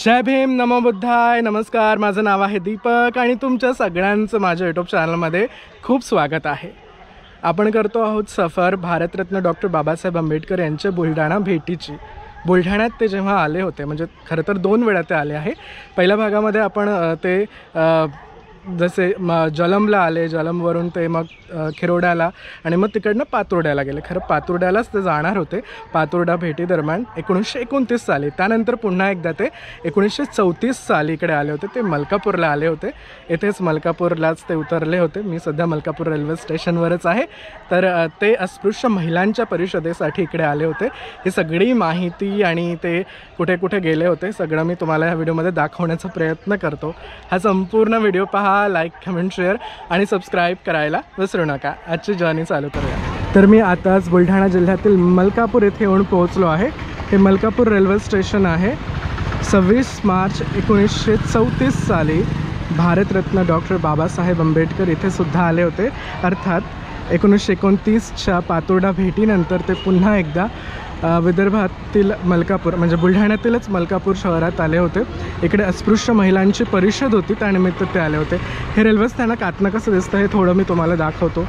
जय भीम नमो बुद्धाय. नमस्कार माझं नाव आहे दीपक आणि तुमच्या सगळ्यांचं माझ्या यूट्यूब चॅनलमध्ये खूप स्वागत आहे. आपण करतो आहोत सफर भारतरत्न डॉक्टर बाबासाहेब आंबेडकर यांच्या बुलढाणा भेटीची. बुलढाण्यात ते जेव्हा आले होते म्हणजे खरं तर दोन वेळा ते आले आहे. पहिल्या भागामध्ये आपण ते आ, जसे म जलमला आले जलमवरून ते मग खिरोड्याला आणि मग तिकडनं पातुर्ड्याला गेले. खरं पातुर्ड्यालाच ते जाणार होते. पातुर्डा भेटीदरम्यान एकोणीसशे एकोणतीस साली त्यानंतर पुन्हा एकदा ते एकोणीसशे चौतीस साली इकडे आले होते. ते मलकापूरला आले होते. येथेच मलकापूरलाच ते उतरले होते. मी सध्या मलकापूर रेल्वे स्टेशनवरच आहे. तर ते अस्पृश्य महिलांच्या परिषदेसाठी इकडे आले होते. ही सगळी माहिती आणि ते कुठे कुठे गेले होते सगळं मी तुम्हाला ह्या व्हिडिओमध्ये दाखवण्याचा प्रयत्न करतो. हा संपूर्ण व्हिडिओ पहा. लाईक कमेंट शेअर आणि सबस्क्राईब करायला विसरू नका. आजची जर्नी चालू करूया. तर मी आताच बुलढाणा जिल्ह्यातील मलकापूर येथे येऊन पोहोचलो आहे. हे मलकापूर रेल्वे स्टेशन आहे. सव्वीस मार्च एकोणीसशे चौतीस साली भारतरत्न डॉक्टर बाबासाहेब आंबेडकर इथे सुद्धा आले होते. अर्थात एकोणीसशे एकोणतीसच्या पातोर्डा भेटीनंतर ते पुन्हा एकदा विदर्भातील मलकापूर म्हणजे बुलढाण्यातीलच मलकापूर शहरात आले होते. इकडे अस्पृश्य महिलांची परिषद होती त्यानिमित्त ते आले होते. हे रेल्वे स्थानक आतनं कसं दिसतं हे थोडं मी तुम्हाला दाखवतो.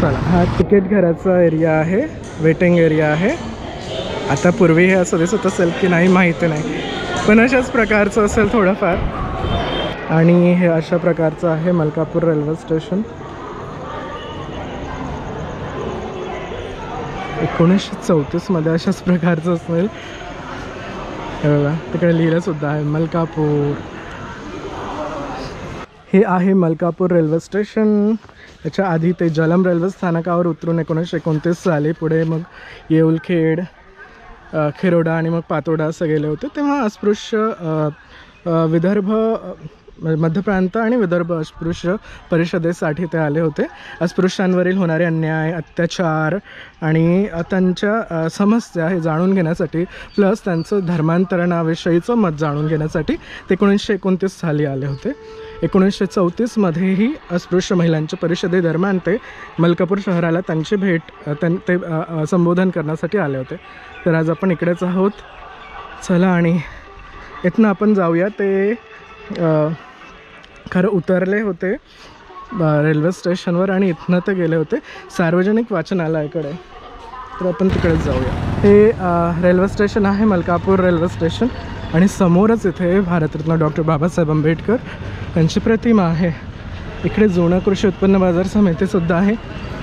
चला हा तिकीट घराचा एरिया आहे वेटिंग एरिया आहे. आता पूर्वी हे असं दिसत असेल की नाही माहिती नाही. पण अशाच प्रकारचं असेल थोडंफार. आणि हे अशा प्रकारचं आहे मलकापूर रेल्वे स्टेशन. एकोणीसशे चौतीसमध्ये अशाच प्रकारचं असेल हे बघा तिकडे लिहिलंसुद्धा आहे मलकापूर. हे आहे मलकापूर रेल्वे स्टेशन. याच्या आधी ते जलम रेल्वे स्थानकावर उतरून एकोणीसशे एकोणतीस साली पुढे मग येऊलखेड खेरोडा खिरोडा आणि मग पातोडा असं गेले होते. तेव्हा अस्पृश्य विदर्भ मध्य प्रांत आणि विदर्भ अस्पृश्य परिषदेसाठी ते आले होते. अस्पृश्यांवरील होणारे अन्याय अत्याचार आणि त्यांच्या समस्या हे जाणून घेण्यासाठी प्लस त्यांचं धर्मांतरणाविषयीचं मत जाणून घेण्यासाठी ते एकोणीसशे एकोणतीस साली आले होते. एकोणीसशे चौतीसमध्येही अस्पृश्य महिलांच्या परिषदेदरम्यान ते मलकापूर शहराला त्यांची भेट त्यां ते संबोधन करण्यासाठी आले होते. तर आज आपण इकडेच आहोत. चला आणि इथनं आपण जाऊया ते खरं उतरले होते रेल्वे स्टेशनवर आणि इथनं ते गेले होते. सार्वजनिक वाचनालयाकडे. तर आपण तिकडेच जाऊया. हे रेल्वे स्टेशन आहे मलकापूर रेल्वे स्टेशन आणि समोरच इथे भारतरत्न डॉक्टर बाबासाहेब आंबेडकर यांची प्रतिमा आहे. इकडे जुनं कृषी उत्पन्न बाजार समितीसुद्धा आहे.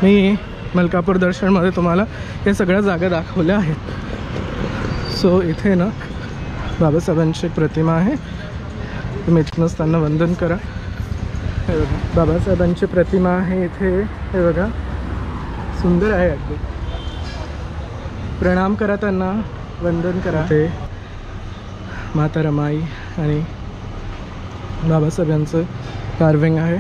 मी मलकापूर दर्शनमध्ये तुम्हाला या सगळ्या जागा दाखवल्या आहेत. सो इथे ना बाबासाहेबांची एक प्रतिमा आहे. तुम्ही इथनंच त्यांना वंदन करा. हे बघा बाबासाहेबांची प्रतिमा आहे इथे. हे बघा सुंदर आहे अगदी. प्रणाम करा त्यांना वंदन करा. ते माता रमाई आणि बाबासाहेब यांचं कार्विंग आहे.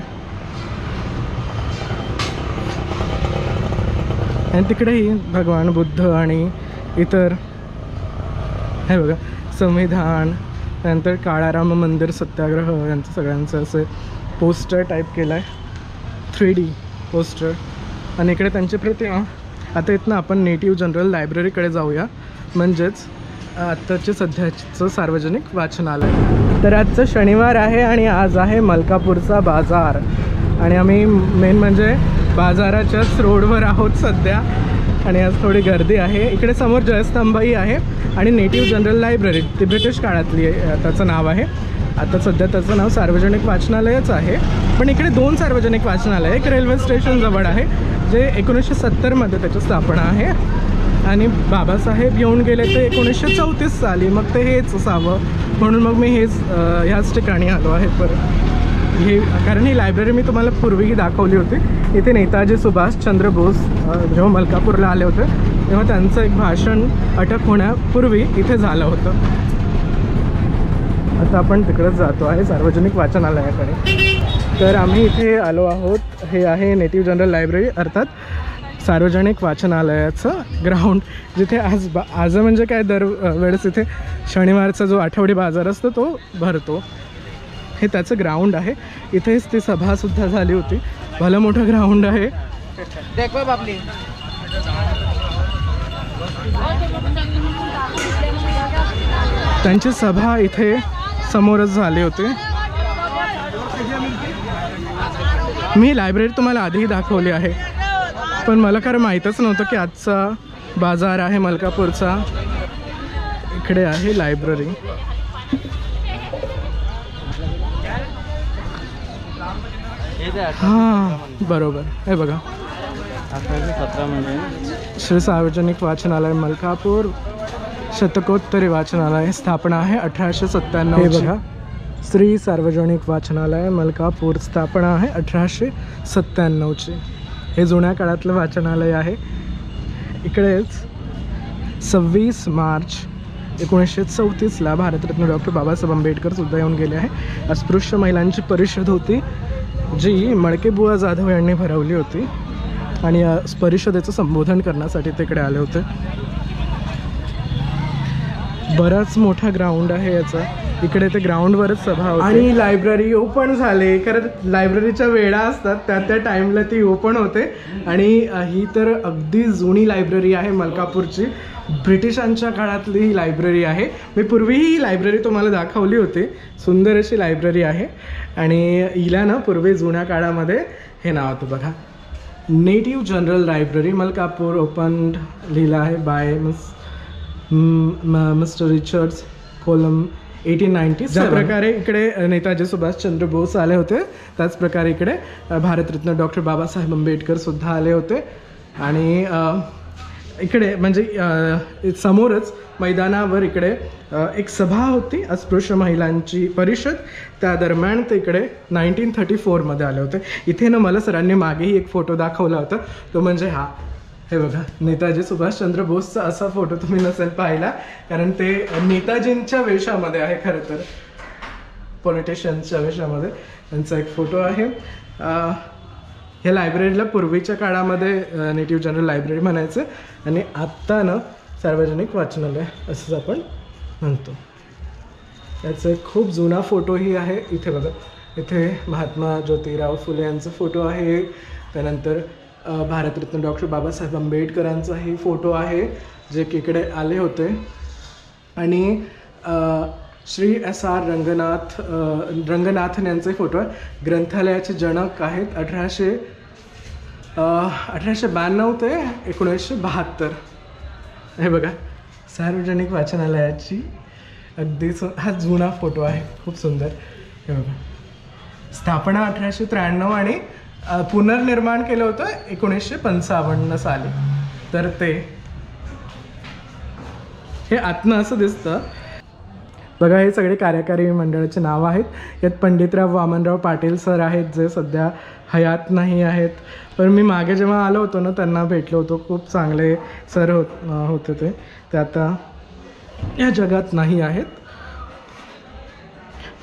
आणि तिकडेही भगवान बुद्ध आणि इतर हे बघा संविधान त्यानंतर काळाराम मंदिर सत्याग्रह यांचं सगळ्यांचं असं पोस्टर टाईप केलं आहे थ्री डी पोस्टर. आणि इकडे त्यांची प्रतिमा आता इथनं आपण नेटिव्ह जनरल लायब्ररीकडे जाऊया. म्हणजेच आत्ताचे सध्याचं सार्वजनिक वाचनालय. तर आजचं शनिवार आहे आणि आज आहे मलकापूरचा बाजार. आणि आम्ही मेन म्हणजे बाजाराच्याच रोडवर आहोत सध्या. आणि आज थोडी गर्दी आहे. इकडे समोर जयस्तंभही आहे. आणि नेटिव्ह जनरल लायब्ररी ती ब्रिटिश काळातली आहे, त्याचं नाव आहे. आता सध्या त्याचं नाव सार्वजनिक वाचनालयच आहे. पण इकडे दोन सार्वजनिक वाचनालय एक रेल्वे स्टेशन जवळ आहे जे एकोणीसशे सत्तरमध्ये त्याची स्थापना आहे. आणि बाबासाहेब येऊन गेले ते एकोणीसशे चौतीस साली मग ते हेच असावं. म्हणून मग मी हेच ह्याच ठिकाणी आलो आहे परत. हे कारण ही लायब्ररी मी तुम्हाला पूर्वीही दाखवली होती. इथे नेताजी सुभाषचंद्र बोस जेव्हा मलकापूरला आले होते तेव्हा त्यांचं एक भाषण अटक होण्यापूर्वी इथे झालं होतं. आता आपण तिकडंच जातो आहे सार्वजनिक वाचनालयाकडे. तर आम्ही इथे आलो आहोत. हे आहे नेटिव्ह जनरल लायब्ररी अर्थात सार्वजनिक वाचनालयाचं ग्राउंड जिथे आज बा आज म्हणजे काय दर वेळेस इथे शनिवारचा जो आठवडी बाजार असतो तो भरतो. हे त्याचं ग्राउंड आहे. इथेच ती सभासुद्धा झाली होती. भलं मोठं ग्राउंड आहे. त्यांची सभा इथे समोरच झाले होते. मी लायब्ररी तुम्हाला आधीही दाखवली आहे. पण मला खरं माहीतच नव्हतं की आजचा बाजार आहे मलकापूरचा. इकडे आहे लायब्ररी हां बरोबर. हे बघा. श्री सार्वजनिक वाचनालय मलकापूर. शतकोत्तरी वाचनालय स्थापना आहे. अठराशे सत्त्याण्णव बघा. श्री सार्वजनिक वाचनालय मलकापूर स्थापना आहे. अठराशे सत्त्याण्णवची हे जुन्या काळातलं वाचनालय आहे. इकडेच सव्वीस मार्च एकोणीसशे चौतीसला भारतरत्न डॉक्टर बाबासाहेब आंबेडकर सुद्धा येऊन गेले आहे. अस्पृश्य महिलांची परिषद होती जी मडकेबुवा जाधव यांनी भरवली होती आणि या परिषदेचं संबोधन करण्यासाठी तिकडे आले होते. बराच मोठा ग्राउंड आहे याचा. इकडे ते ग्राउंडवरच सभा होते. आणि लायब्ररी ओपन झाले. कारण लायब्ररीच्या वेळा असतात त्या त्या टाईमला ती ओपन होते. आणि ही तर अगदी जुनी लायब्ररी आहे मलकापूरची. ब्रिटिशांच्या काळातली ही लायब्ररी आहे. मी पूर्वीही ही लायब्ररी तुम्हाला दाखवली होती. सुंदर अशी लायब्ररी आहे. आणि हिला ना पूर्वी जुन्या काळामध्ये हे नाव होतं बघा. Native general library Malkapur open लिहिलं आहे by miss mister Richards kolam eighteen ninety ज्या प्रकारे इकडे नेताजी सुभाषचंद्र बोस आले होते त्याचप्रकारे इकडे भारतरत्न डॉक्टर बाबासाहेब आंबेडकर सुद्धा आले होते. आणि इकडे म्हणजे समोरच मैदानावर इकडे एक सभा होती अस्पृश्य महिलांची परिषद. त्या दरम्यान ते इकडे नाईन्टीन थर्टी फोरमध्ये आले होते. इथे ना मला सरांनी मागेही एक फोटो दाखवला होता. तो म्हणजे हा. हे बघा नेताजी सुभाषचंद्र बोसचा असा फोटो तुम्ही नसेल पाहिला कारण ते नेताजींच्या वेशामध्ये आहे खरं तर. पॉलिटिशियन्सच्या वेशामध्ये त्यांचा एक फोटो आहे. ह्या लायब्ररीला पूर्वीच्या काळामध्ये नेटिव्ह जनरल लायब्ररी म्हणायचं आणि आत्ता ना सार्वजनिक वाचनालय असंच आपण म्हणतो. त्याचा एक खूप जुना फोटोही आहे. इथे बघा इथे महात्मा ज्योतिराव फुले यांचा फोटो आहे. त्यानंतर भारतरत्न डॉक्टर बाबासाहेब आंबेडकरांचाही फोटो आहे जे की इकडे आले होते. आणि श्री एस आर रंगनाथ रंगनाथन यांचे फोटो आहे. ग्रंथालयाचे जनक आहेत अठराशे अठराशे ब्याण्णव ते एकोणीसशे बहात्तर. हे बघा सार्वजनिक वाचनालयाची अगदी हा जुना फोटो आहे खूप सुंदर. हे बघा. स्थापना अठराशे त्र्याण्णव आणि पुनर्निर्माण केलं होतं एकोणीसशे पंचावन्न साली. तर ते हे आतनं असं दिसतं. बघा हे सगळे कार्यकारी मंडळाचे नाव आहेत. यात पंडितराव वामनराव पाटील सर आहेत जे सध्या हयात नाही आहेत. पण मी मागे जेव्हा आलो होतो ना त्यांना भेटलो होतो. खूप चांगले सर होत होते ते. ते आता या जगात नाही आहेत.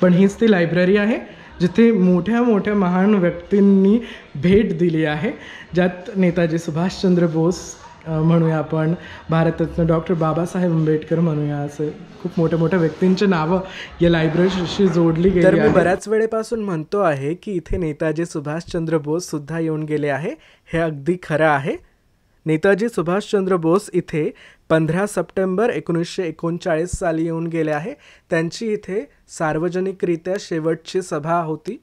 पण हीच ती लायब्ररी आहे. जिथे मोठ्या मोठ्या महान व्यक्तींनी भेट दिली आहे ज्यात नेताजी सुभाषचंद्र बोस म्हणूया आपण भारतरत्न डॉक्टर बाबासाहेब आंबेडकर म्हणूया असे खूप मोठ्या मोठ्या व्यक्तींची नावं या लायब्ररीशी जोडली गेली तर मी बऱ्याच वेळेपासून म्हणतो आहे की इथे नेताजी सुभाषचंद्र बोस सुद्धा येऊन गेले आहे हे अगदी खरं आहे. नेताजी सुभाषचंद्र बोस इथे पंधरा सप्टेंबर एकोणीसशे एकोणचाळीस साली येऊन गेले आहे. त्यांची इथे सार्वजनिकरित्या शेवटची सभा होती.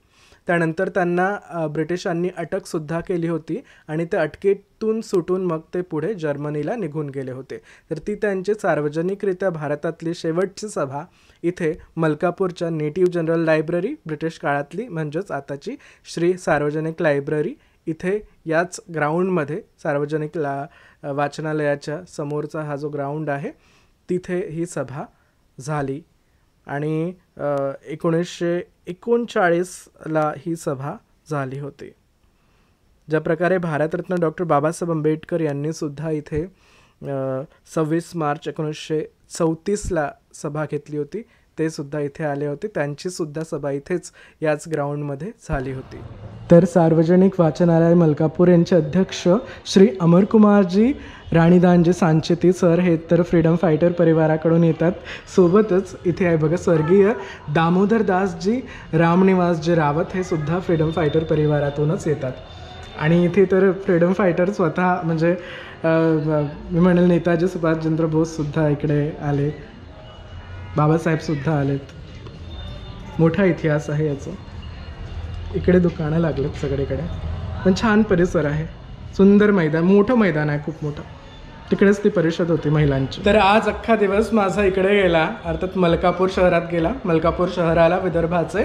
त्यानंतर त्यांना ब्रिटिशांनी अटकसुद्धा केली होती आणि त्या अटकेतून सुटून मग ते पुढे जर्मनीला निघून गेले होते. तर ती त्यांची सार्वजनिकरित्या भारतातली शेवटची सभा इथे मलकापूरच्या नेटिव्ह जनरल लायब्ररी ब्रिटिश काळातली म्हणजेच आताची श्री सार्वजनिक लायब्ररी इथे याच ग्राउंडमध्ये सार्वजनिक ला वाचनालयाच्या समोरचा हा जो ग्राउंड आहे तिथे ही सभा झाली. आणि एकोणीसशे एकोणचाळीसला ही सभा झाली होती. ज्या प्रकारे भारतरत्न डॉक्टर बाबासाहेब आंबेडकर यांनी सुद्धा इथे सव्वीस मार्च एकोणीसशे चौतीसला सभा घेतली होती ते सुद्धा इथे आले होते. त्यांची सुद्धा सभा इथेच याच ग्राउंडमध्ये झाली होती. तर सार्वजनिक वाचनालय मलकापूर यांचे अध्यक्ष श्री अमरकुमारजी राणीदानजी सांचेती सर हे तर फ्रीडम फायटर परिवाराकडून येतात. सोबतच इथे आहे बघा स्वर्गीय दामोदर दासजी रामनिवासजी रावत हे सुद्धा फ्रीडम फायटर परिवारातूनच येतात. आणि इथे तर फ्रीडम फायटर स्वतः म्हणजे मी म्हणेल नेताजी सुभाषचंद्र बोससुद्धा इकडे आले. बाबासाहेबसुद्धा आलेत. मोठा इतिहास आहे याचा. इकडे दुकानं लागलेत सगळीकडे. पण छान परिसर आहे. सुंदर मैदान मोठं मैदान आहे खूप मोठं. तिकडेच ती परिषद होती महिलांची. तर आज अख्खा दिवस माझा इकडे गेला अर्थात मलकापूर शहरात गेला. मलकापूर शहराला विदर्भाचे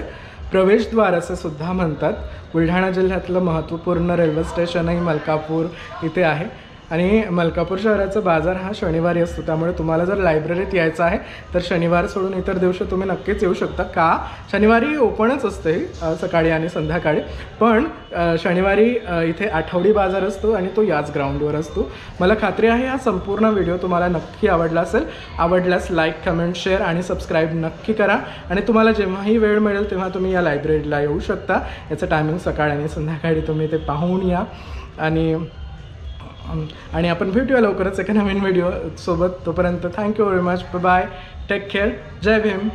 प्रवेशद्वार असे सुद्धा म्हणतात. बुलढाणा जिल्ह्यातलं महत्त्वपूर्ण रेल्वे स्टेशनही मलकापूर इथे आहे. आणि मलकापूर शहराचा बाजार हा शनिवारी असतो. त्यामुळे तुम्हाला जर लायब्ररीत यायचं आहे तर शनिवार सोडून इतर दिवशी तुम्ही नक्कीच येऊ शकता. का? शनिवारी ओपनच असते सकाळी आणि संध्याकाळी. पण शनिवारी इथे आठवडी बाजार असतो आणि तो याच ग्राउंडवर असतो. मला खात्री आहे हा संपूर्ण व्हिडिओ तुम्हाला नक्की आवडला असेल. आवडल्यास लाईक कमेंट शेअर आणि सबस्क्राईब नक्की करा. आणि तुम्हाला जेव्हाही वेळ मिळेल तेव्हा तुम्ही या लायब्ररीला येऊ शकता. याचं टायमिंग सकाळ आणि संध्याकाळी तुम्ही ते पाहून या. आणि आणि आपण भेटूया लवकरच एका नवीन व्हिडिओ सोबत तोपर्यंत thank you very much bye take care Jai Bhim